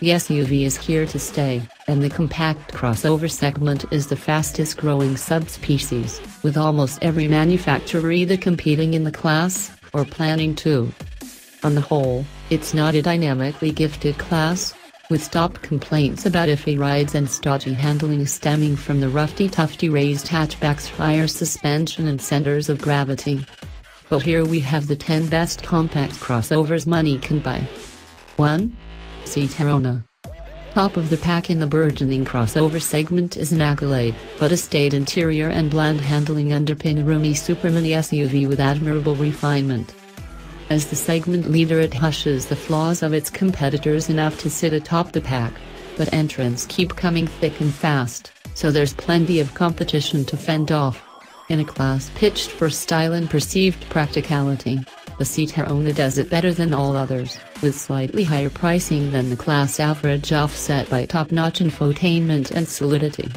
The SUV is here to stay, and the compact crossover segment is the fastest growing subspecies, with almost every manufacturer either competing in the class, or planning to. On the whole, it's not a dynamically gifted class, with stop complaints about iffy rides and stodgy handling stemming from the roughy-tufty raised hatchback's higher suspension and centers of gravity. But here we have the 10 best compact crossovers money can buy. 1. Citroën. Top of the pack in the burgeoning crossover segment is an accolade, but a staid interior and bland handling underpin a roomy supermini SUV with admirable refinement. As the segment leader it hushes the flaws of its competitors enough to sit atop the pack, but entrants keep coming thick and fast, so there's plenty of competition to fend off. In a class pitched for style and perceived practicality, the Citroën does it better than all others, with slightly higher pricing than the class average offset by top-notch infotainment and solidity.